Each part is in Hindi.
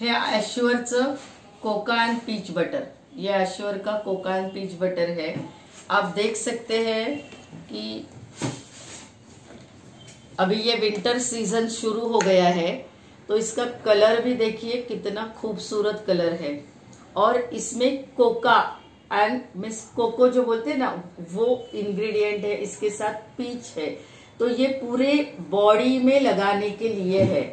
Hey cocoa and peach butter. ये एश्योर का कोका एंड पीच बटर है. आप देख सकते हैं कि अभी ये विंटर सीज़न शुरू हो गया है तो इसका कलर भी देखिए कितना खूबसूरत कलर है. और इसमें कोका एंड मिस कोको जो बोलते हैं ना, वो इंग्रेडिएंट है, इसके साथ पीच है. तो ये पूरे बॉडी में लगाने के लिए है.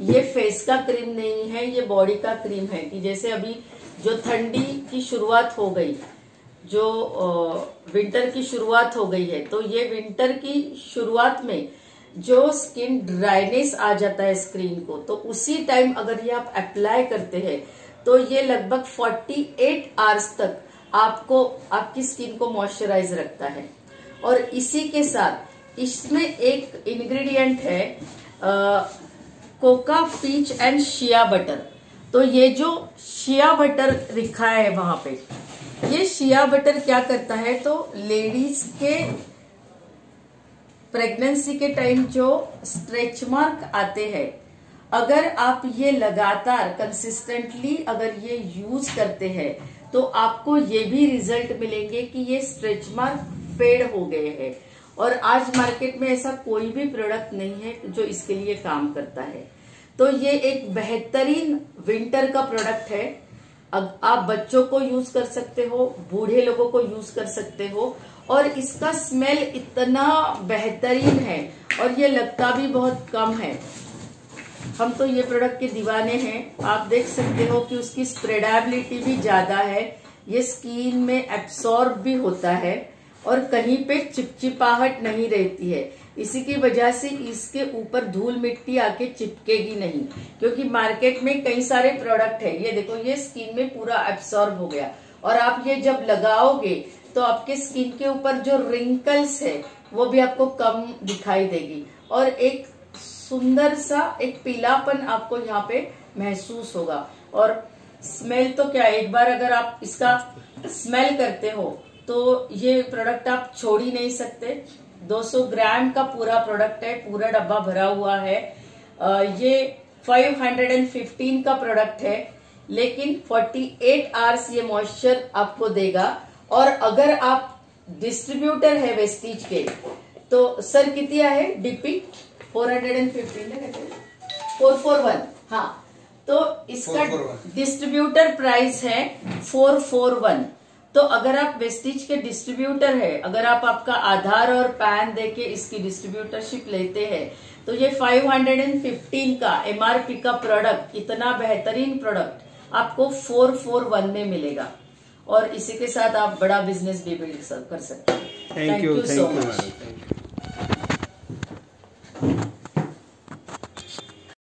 ये फेस का क्रीम नहीं है, ये बॉडी का क्रीम है कि जैसे अभी जो ठंडी की शुरुआत हो गई, जो विंटर की शुरुआत हो गई है तो ये विंटर की शुरुआत में जो स्किन ड्राइनेस आ जाता है स्क्रीन को तो उसी टाइम अगर ये आप अप्लाई करते हैं तो ये लगभग 48 आवर्स तक आपको, आपकी स्किन को मॉइस्चराइज रखता है। और इसी के साथ, इसमें एक इंग्रेडिएंट है cocoa peach and shea butter. तो ये जो शिया बटर लिखा है वहाँ पे, ये शिया बटर क्या करता है? तो लेडीज़ के प्रेगनेंसी के टाइम जो स्ट्रेच मार्क आते हैं, अगर आप ये लगातार कंसिस्टेंटली अगर ये यूज़ करते हैं तो आपको ये भी रिज़ल्ट मिलेंगे कि ये स्ट्रेच मार्क फेड हो गए हैं। और आज मार्केट में ऐसा कोई भी प्रोडक्ट नहीं है जो इसके लिए काम करता है। तो ये एक बेहतरीन विंटर का प्रोडक्ट है। आप बच्चों को यूज़ कर सकते हो, बूढ़े लोगों को यूज़ कर सकते हो और इसका स्मेल इतना बेहतरीन है और ये लगता भी बहुत कम है। हम तो ये प्रोडक्ट के दीवाने हैं। आप देख सकते हो कि उसकी स्प्रेडेबिलिटी भी ज़्यादा है। ये स्किन में एब्सॉर्ब भी होता है। और कहीं पे चिपचिपाहट नहीं रहती है। इसी की वजह से इसके ऊपर धूल मिट्टी आके चिपकेगी नहीं, क्योंकि मार्केट में कई सारे प्रोडक्ट है। ये देखो, ये स्किन में पूरा एब्सॉर्ब हो गया। और आप ये जब लगाओगे तो आपके स्किन के ऊपर जो रिंकल्स है, वो भी आपको कम दिखाई देगी। और एक सुंदर सा, एक पीलापन आपको यहाँ पे महसूस होगा। और स्मेल तो क्या, एक बार अगर आप इसका स्मेल करते हो तो ये प्रोडक्ट आप छोड़ ही नहीं सकते। 200 ग्राम का पूरा प्रोडक्ट है पूरा डब्बा भरा हुआ है। ये 515 का प्रोडक्ट है लेकिन 48 आवर्स ये मॉइस्चर आपको देगा। और अगर आप डिस्ट्रीब्यूटर है वेस्टीज के तो सर कितना है? डीपी 415 फोर फोर वन हाँ। तो इसका डिस्ट्रीब्यूटर प्राइस है फोर फोर वन तो अगर आप वेस्टिज के डिस्ट्रीब्यूटर है अगर आप आपका आधार और पैन देके इसकी डिस्ट्रीब्यूटरशिप लेते हैं तो ये 515 का एमआरपी का प्रोडक्ट इतना बेहतरीन प्रोडक्ट आपको 441 में मिलेगा। और इसी के साथ आप बड़ा बिज़नेस भी बिल्ड कर सकते हैं। Thank you so much